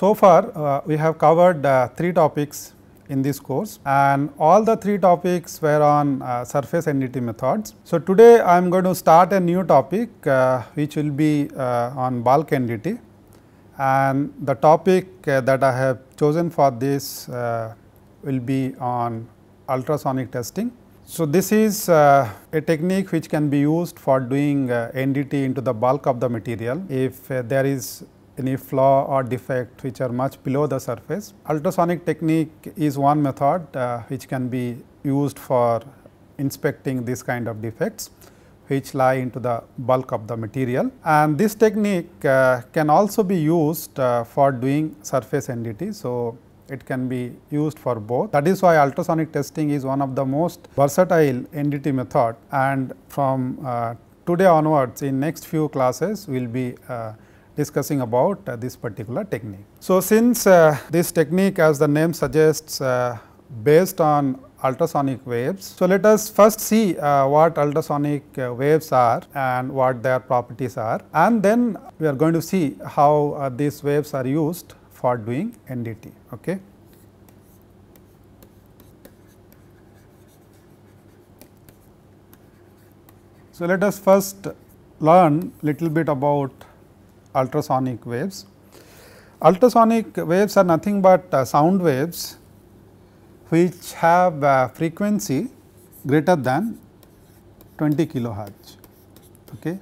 So far, uh, we have covered uh, three topics in this course and all the three topics were on uh, surface NDT methods. So, today I am going to start a new topic uh, which will be uh, on bulk NDT and the topic uh, that I have chosen for this will be on ultrasonic testing. So, this is uh, a technique which can be used for doing uh, NDT into the bulk of the material if uh, there is any flaw or defect which are much below the surface. Ultrasonic technique is one method uh, which can be used for inspecting this kind of defects which lie into the bulk of the material and this technique uh, can also be used uh, for doing surface NDT. So, it can be used for both. That is why ultrasonic testing is one of the most versatile NDT method and from uh, today onwards in next few classes we will be uh, discussing about uh, this particular technique. So, since uh, this technique as the name suggests uh, based on ultrasonic waves. So, let us first see uh, what ultrasonic uh, waves are and what their properties are and then we are going to see how these waves are used for doing NDT. Okay. So, let us first learn little bit about ultrasonic waves. Ultrasonic waves are nothing but uh, sound waves which have uh, frequency greater than 20 kilohertz. Okay.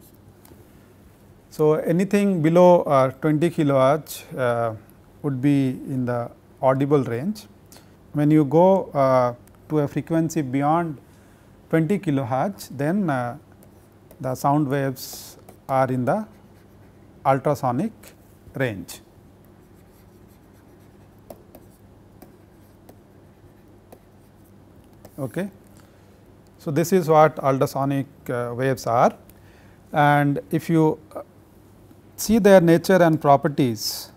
So, anything below uh, 20 kilohertz uh, would be in the audible range. When you go uh, to a frequency beyond 20 kilohertz, then the sound waves are in the ultrasonic range. Okay. So, this is what ultrasonic uh, waves are and if you uh, see their nature and properties,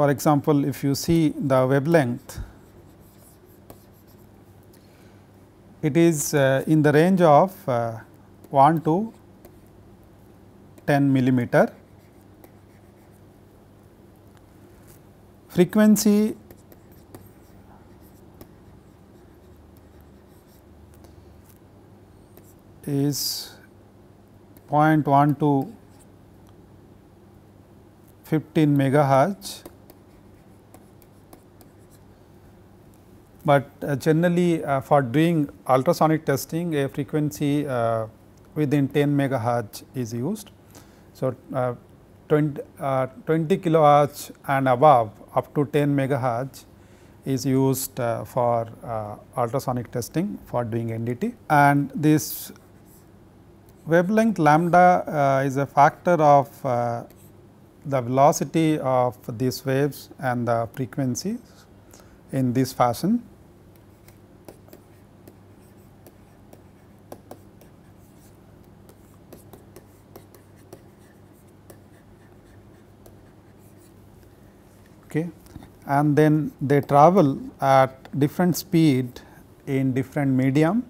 For example, if you see the wavelength, it is uh, in the range of uh, 1 to 10 millimeter. Frequency is 0.1 to 15 megahertz but uh, generally uh, for doing ultrasonic testing a frequency uh, within 10 megahertz is used. So, 20, 20 kilohertz and above up to 10 megahertz is used for ultrasonic testing for doing NDT and this wavelength lambda is a factor of the velocity of these waves and the frequencies in this fashion. okay and then they travel at different speed in different medium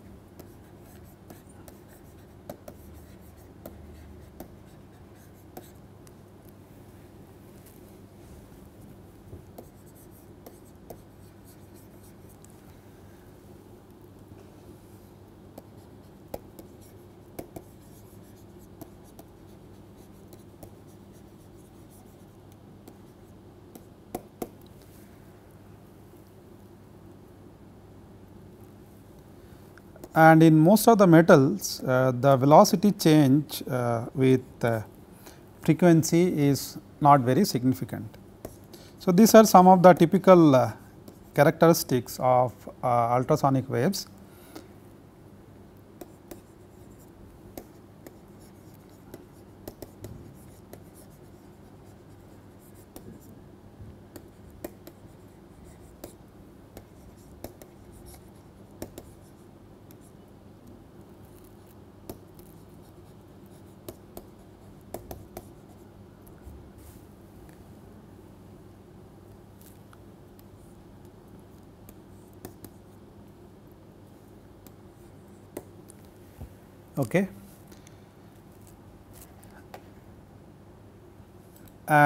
and in most of the metals uh, the velocity change uh, with uh, frequency is not very significant. So, these are some of the typical uh, characteristics of uh, ultrasonic waves.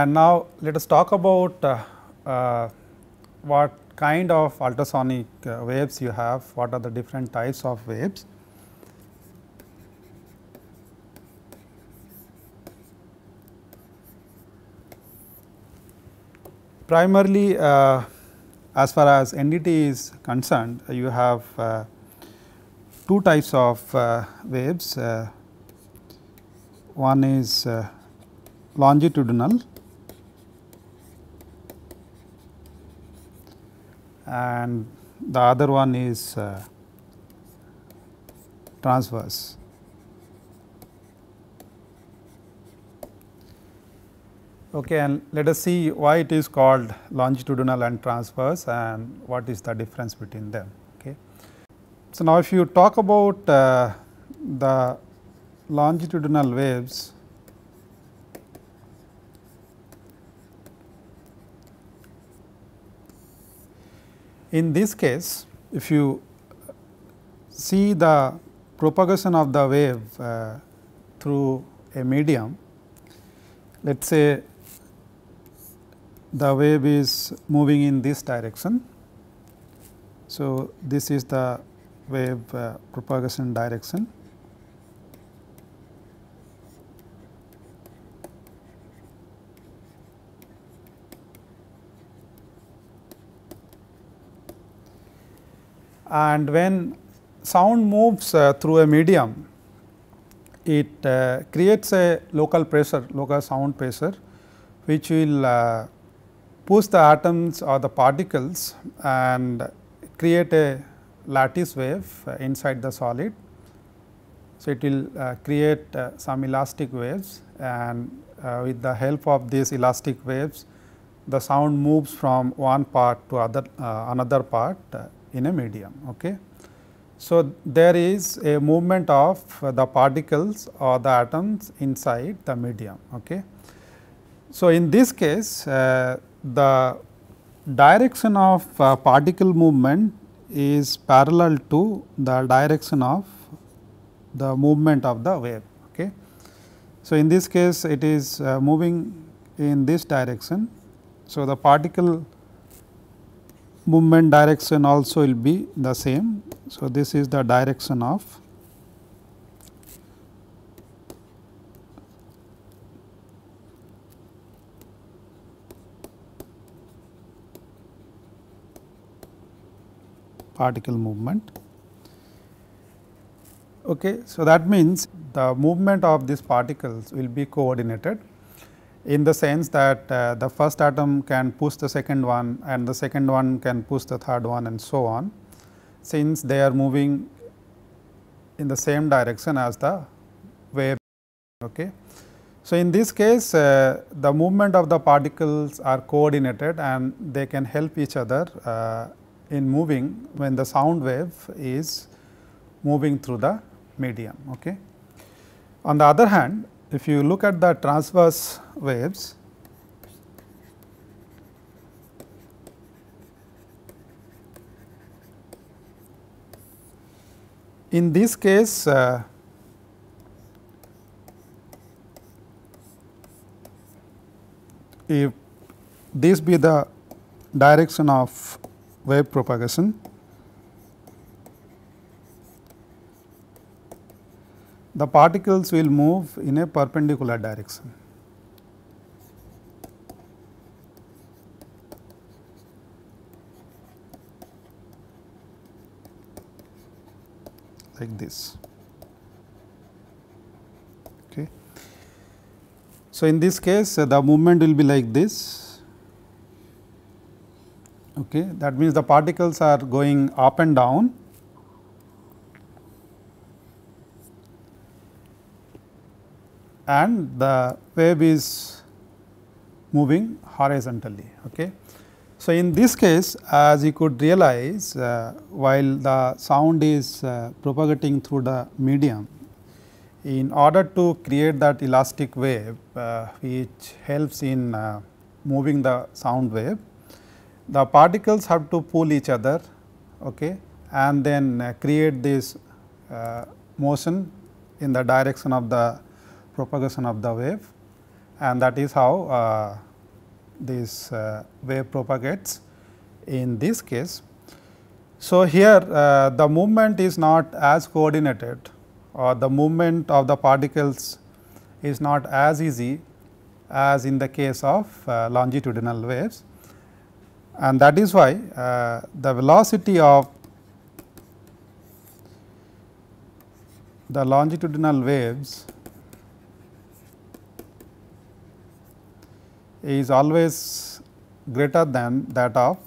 And now, let us talk about uh, uh, what kind of ultrasonic uh, waves you have, what are the different types of waves. Primarily, uh, as far as NDT is concerned, you have uh, two types of uh, waves. One is longitudinal and the other one is uh, transverse. Okay, and let us see why it is called longitudinal and transverse and what is the difference between them. Okay. So, now if you talk about uh, the longitudinal waves, in this case, if you see the propagation of the wave uh, through a medium, let us say the wave is moving in this direction. So, this is the wave uh, propagation direction. And when sound moves uh, through a medium, it uh, creates a local pressure, local sound pressure, which will uh, push the atoms or the particles and create a lattice wave inside the solid. So, it will uh, create uh, some elastic waves and uh, with the help of these elastic waves the sound moves from one part to other uh, another part uh, in a medium. Okay. So, there is a movement of the particles or the atoms inside the medium. Okay. So, in this case uh, the direction of uh, particle movement is parallel to the direction of the movement of the wave. Okay. So, in this case it is uh, moving in this direction. So, the particle movement direction also will be the same. So, this is the direction of particle movement. Okay. So, that means the movement of these particles will be coordinated in the sense that uh, the first atom can push the second one and the second one can push the third one and so on, since they are moving in the same direction as the wave. Okay. So, in this case uh, the movement of the particles are coordinated and they can help each other uh, in moving when the sound wave is moving through the medium. Okay. On the other hand, if you look at the transverse waves, in this case uh, if this be the direction of wave propagation. The particles will move in a perpendicular direction. like this. Okay. So, in this case uh, the movement will be like this Okay. That means the particles are going up and down and the wave is moving horizontally. Okay. So, in this case as you could realize uh, while the sound is uh, propagating through the medium in order to create that elastic wave uh, which helps in uh, moving the sound wave the particles have to pull each other okay, and then uh, create this uh, motion in the direction of the propagation of the wave and that is how uh, this uh, wave propagates in this case. So, here uh, the movement is not as coordinated or the movement of the particles is not as easy as in the case of uh, longitudinal waves and that is why uh, the velocity of the longitudinal waves is always greater than that of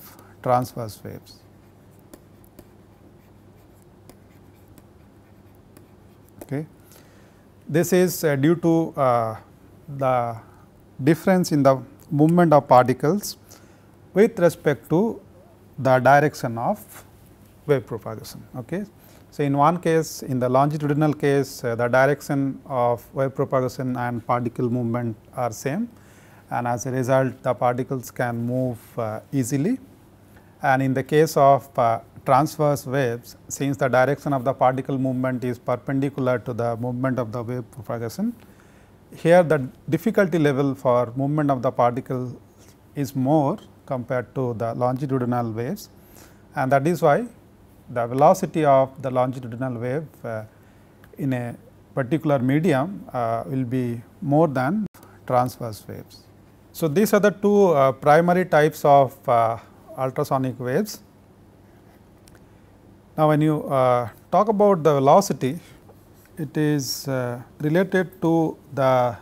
transverse waves. Okay. This is uh, due to uh, the difference in the movement of particles with respect to the direction of wave propagation. Okay. So, in one case in the longitudinal case uh, the direction of wave propagation and particle movement are same and as a result the particles can move uh, easily. And in the case of uh, transverse waves since the direction of the particle movement is perpendicular to the movement of the wave propagation, here the difficulty level for movement of the particle is more compared to the longitudinal waves and that is why the velocity of the longitudinal wave uh, in a particular medium uh, will be more than transverse waves. So, these are the two uh, primary types of uh, ultrasonic waves. Now, when you uh, talk about the velocity, it is uh, related to the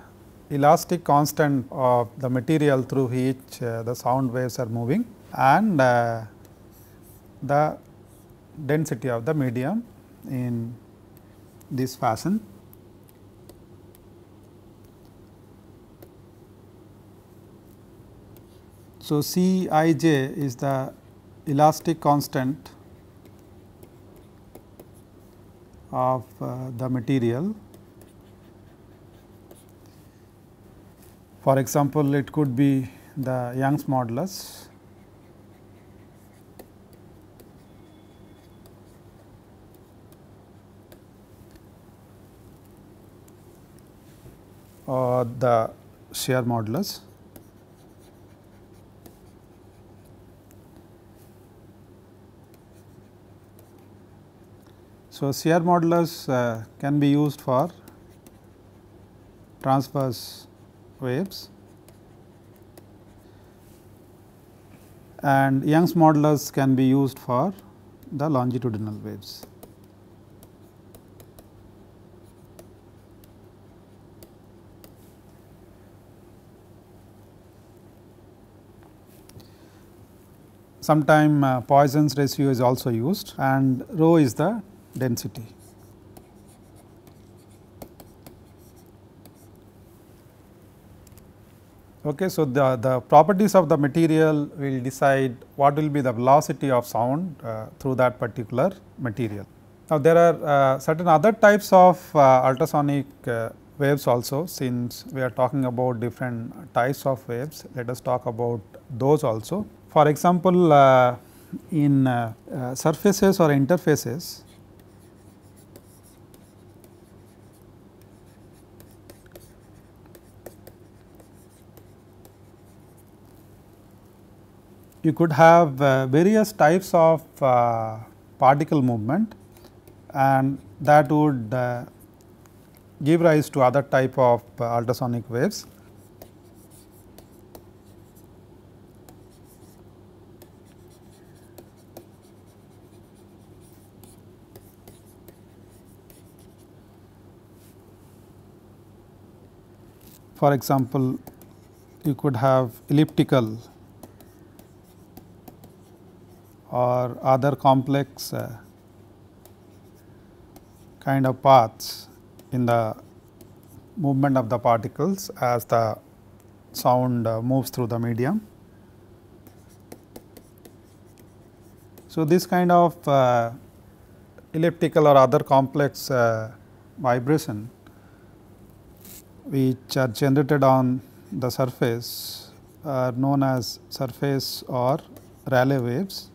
elastic constant of the material through which uh, the sound waves are moving and uh, the density of the medium in this fashion. So, C i j is the elastic constant of uh, the material. For example, it could be the Young's modulus or the shear modulus. So, shear modulus uh, can be used for transverse waves and Young's modulus can be used for the longitudinal waves. Sometime uh, Poisson's ratio is also used and rho is the density. Okay, so, the, the properties of the material will decide what will be the velocity of sound uh, through that particular material. Now, there are uh, certain other types of uh, ultrasonic uh, waves also since we are talking about different types of waves, let us talk about those also. For example, uh, in uh, surfaces or interfaces, you could have uh, various types of uh, particle movement and that would uh, give rise to other type of uh, ultrasonic waves. For example, you could have elliptical or other complex uh, kind of paths in the movement of the particles as the sound uh, moves through the medium. So, this kind of uh, elliptical or other complex vibration which are generated on the surface are known as surface or Rayleigh waves.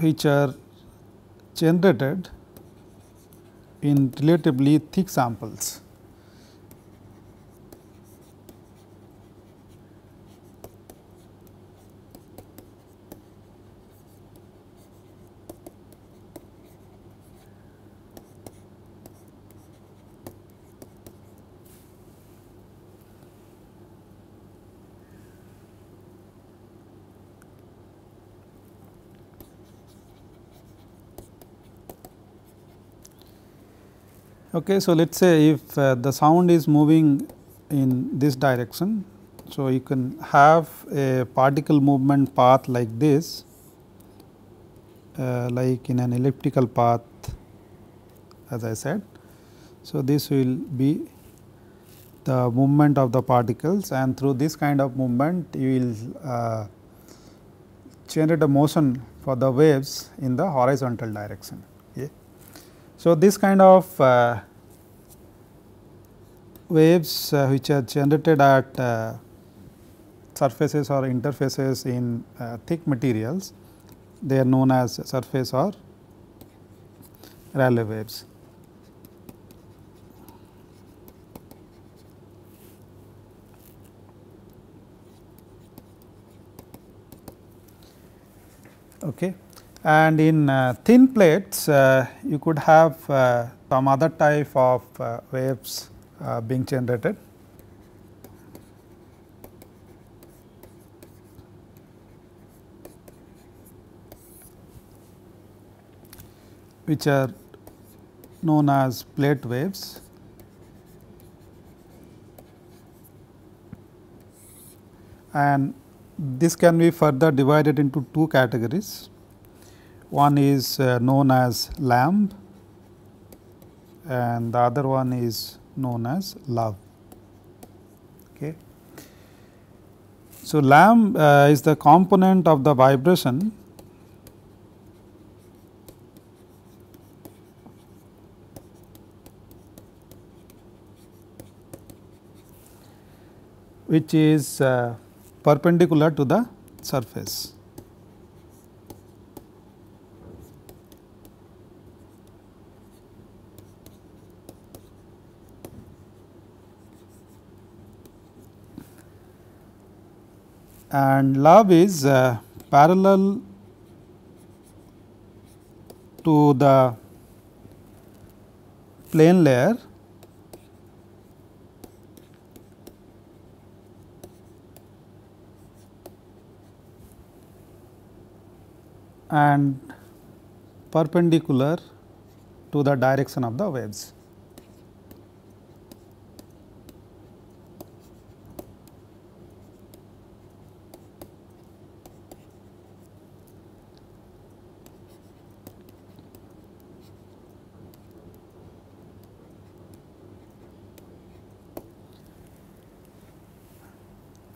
Which are generated in relatively thick samples. Okay, so, let us say if uh, the sound is moving in this direction. So, you can have a particle movement path like this uh, like in an elliptical path as I said. So, this will be the movement of the particles and through this kind of movement you will uh, generate a motion for the waves in the horizontal direction. So, this kind of uh, waves uh, which are generated at uh, surfaces or interfaces in uh, thick materials, they are known as surface or Rayleigh waves. Okay. And in uh, thin plates uh, you could have uh, some other type of waves uh, being generated. which are known as plate waves. And this can be further divided into two categories. One is uh, known as Lamb and the other one is known as Love. Okay. So, Lamb uh, is the component of the vibration which is uh, perpendicular to the surface. And Love is uh, parallel to the plane layer and perpendicular to the direction of the waves.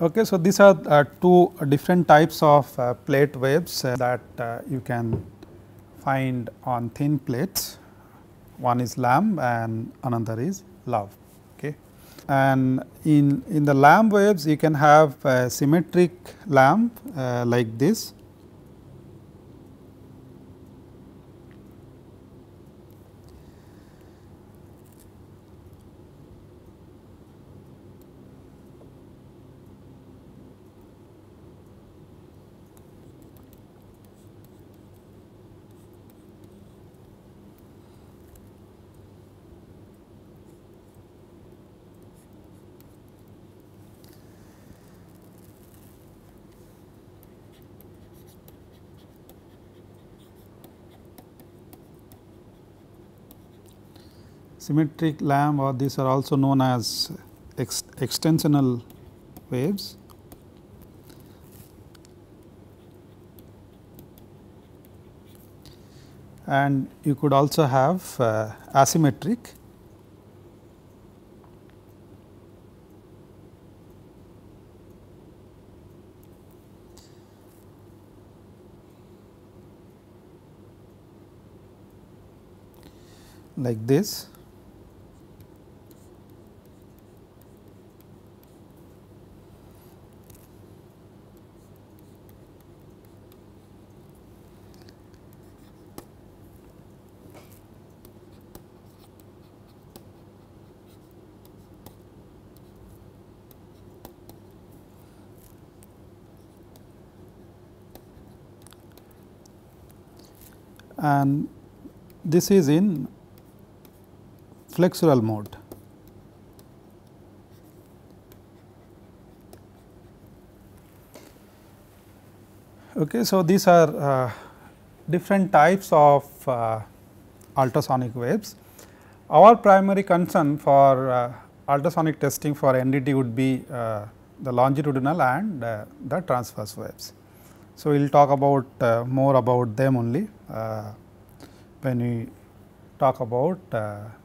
Okay, so these are uh, two different types of uh, plate waves uh, that uh, you can find on thin plates. One is Lamb and another is Love. Okay. And in, in the Lamb waves you can have a symmetric Lamb uh, like this symmetric Lamb or these are also known as ex extensional waves. And you could also have uh, asymmetric like this and this is in flexural mode. Okay, so, these are uh, different types of uh, ultrasonic waves. Our primary concern for uh, ultrasonic testing for NDT would be uh, the longitudinal and uh, the transverse waves. So, we will talk about uh, more about them only when we talk about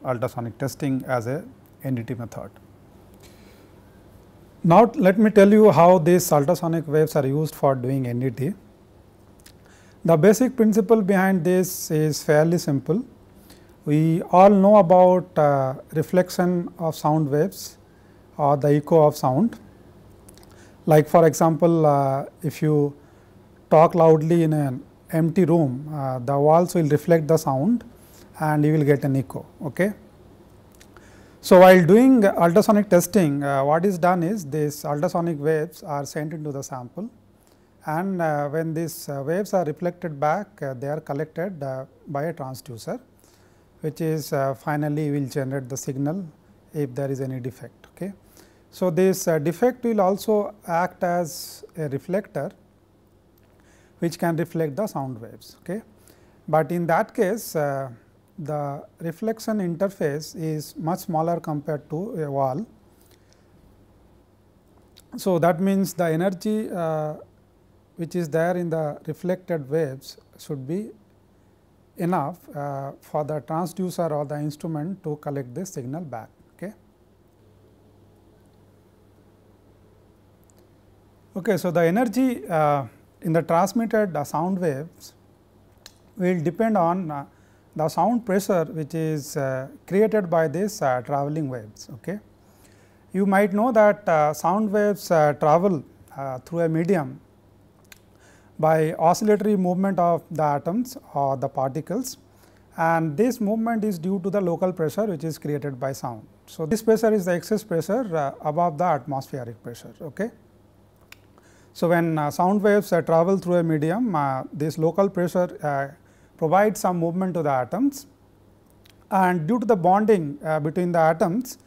ultrasonic testing as a NDT method. Now, let me tell you how these ultrasonic waves are used for doing NDT. The basic principle behind this is fairly simple. We all know about uh, reflection of sound waves or the echo of sound. Like for example, uh, if you talk loudly in an empty room, uh, the walls will reflect the sound and you will get an echo. Okay? So, while doing ultrasonic testing, uh, what is done is these ultrasonic waves are sent into the sample and uh, when these uh, waves are reflected back, uh, they are collected uh, by a transducer, which is finally will generate the signal if there is any defect. Okay. So, this defect will also act as a reflector, which can reflect the sound waves. Okay. But in that case, the reflection interface is much smaller compared to a wall. So, that means the energy uh, which is there in the reflected waves should be enough uh, for the transducer or the instrument to collect the signal back. Okay. Okay, so, the energy uh, in the transmitted uh, sound waves will depend on uh, the sound pressure which is uh, created by these uh, traveling waves. Okay. You might know that uh, sound waves uh, travel through a medium by oscillatory movement of the atoms or the particles and this movement is due to the local pressure which is created by sound. So, this pressure is the excess pressure above the atmospheric pressure. Okay. So, when sound waves travel through a medium, this local pressure provides some movement to the atoms and due to the bonding uh, between the atoms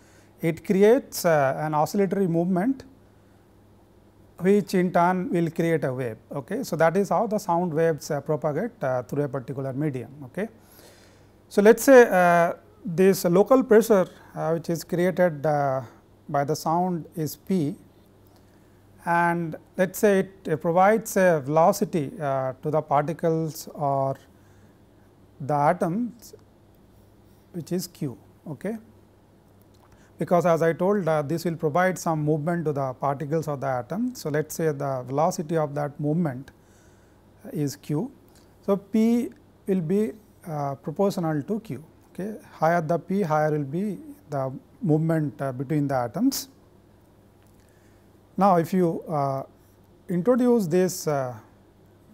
it creates uh, an oscillatory movement which in turn will create a wave. Okay. So, that is how the sound waves uh, propagate uh, through a particular medium. Okay. So, let us say uh, this local pressure uh, which is created by the sound is p and let us say it provides a velocity to the particles or the atoms which is q. Okay. Because as I told uh, this will provide some movement to the particles or the atom. So, let us say the velocity of that movement is q. So, p will be uh, proportional to q. Okay. Higher the p higher will be the movement uh, between the atoms. Now, if you uh, introduce this uh,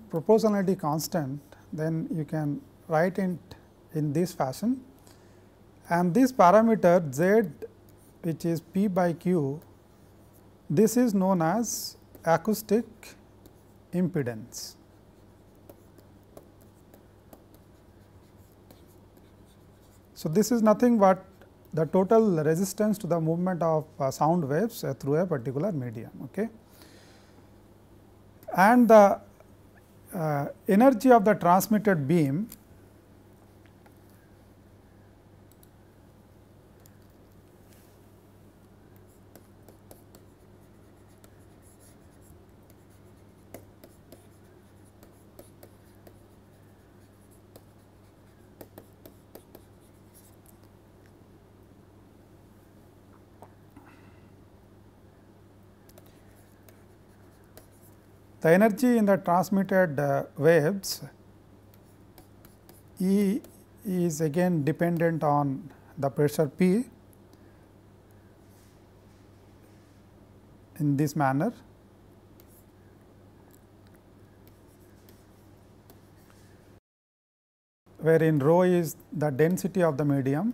proportionality constant then you can write it in this fashion and this parameter z which is p by q this is known as acoustic impedance. So, this is nothing but the total resistance to the movement of uh, sound waves uh, through a particular medium. Okay. And the uh, energy of the transmitted beam The energy in the transmitted uh, waves E is again dependent on the pressure P in this manner. wherein rho is the density of the medium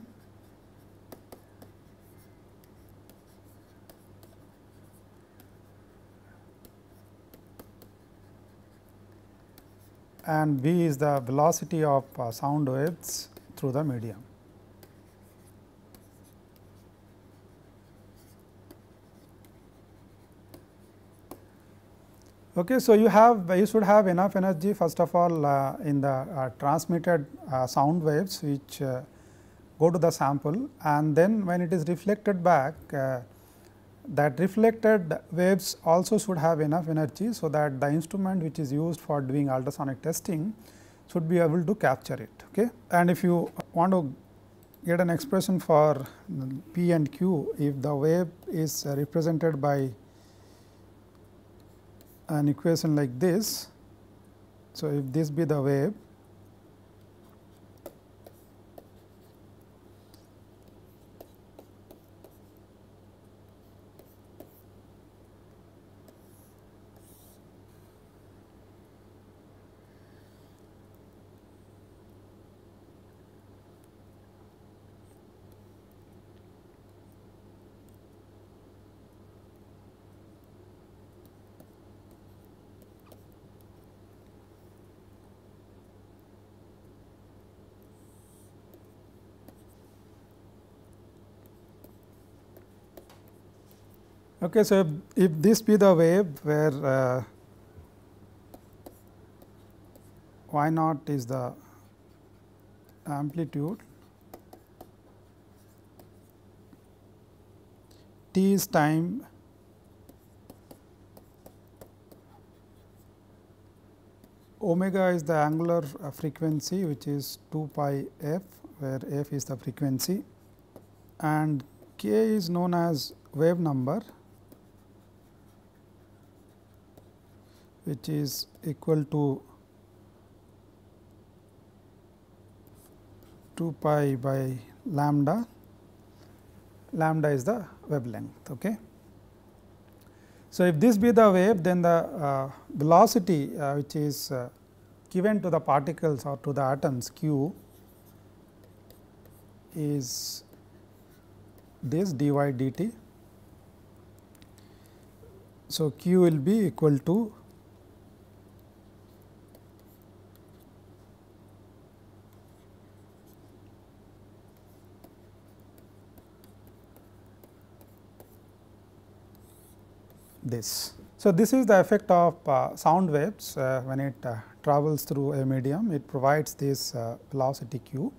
and v is the velocity of uh, sound waves through the medium. Okay, so you have you should have enough energy first of all uh, in the uh, transmitted uh, sound waves which uh, go to the sample and then when it is reflected back uh, that reflected waves also should have enough energy. So, that the instrument which is used for doing ultrasonic testing should be able to capture it. Okay. And if you want to get an expression for P and Q, if the wave is represented by an equation like this. So, if this be the wave Okay, so, if, this be the wave where uh, y naught is the amplitude, t is time omega is the angular frequency which is 2 pi f where f is the frequency and k is known as wave number which is equal to 2 pi by lambda, lambda is the wavelength. Okay. So, if this be the wave then the uh, velocity uh, which is uh, given to the particles or to the atoms q is this dy dt. So, q will be equal to this. So, this is the effect of uh, sound waves uh, when it uh, travels through a medium it provides this uh, velocity q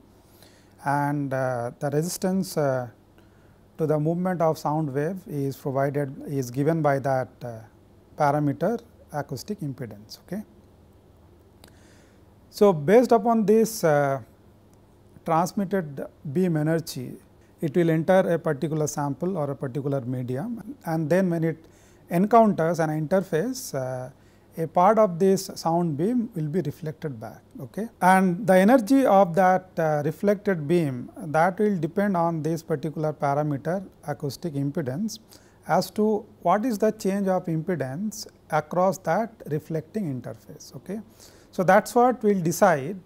and uh, the resistance uh, to the movement of sound wave is provided is given by that parameter acoustic impedance. Okay. So, based upon this transmitted beam energy it will enter a particular sample or a particular medium and then when it encounters an interface, uh, a part of this sound beam will be reflected back. Okay? And the energy of that uh, reflected beam that will depend on this particular parameter acoustic impedance as to what is the change of impedance across that reflecting interface. Okay? So, that is what will decide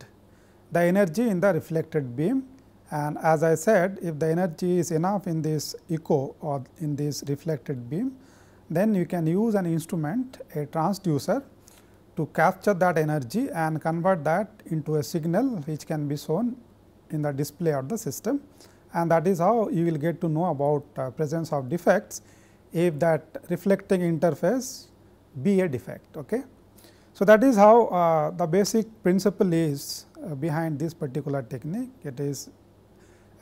the energy in the reflected beam and as I said if the energy is enough in this echo or in this reflected beam then you can use an instrument a transducer to capture that energy and convert that into a signal which can be shown in the display of the system and that is how you will get to know about uh, presence of defects if that reflecting interface be a defect. Okay. So, that is how uh, the basic principle is uh, behind this particular technique. It is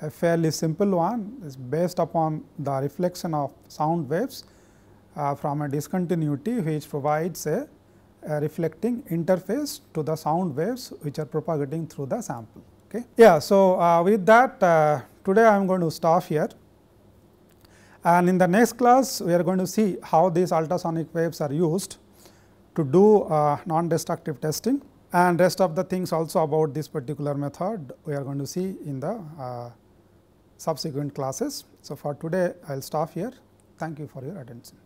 a fairly simple one, it is based upon the reflection of sound waves uh, from a discontinuity which provides a, a, reflecting interface to the sound waves which are propagating through the sample. Okay. Yeah, so, uh, with that uh, today I am going to stop here and in the next class we are going to see how these ultrasonic waves are used to do uh, non-destructive testing and rest of the things also about this particular method we are going to see in the uh, subsequent classes. So, for today I will stop here. Thank you for your attention.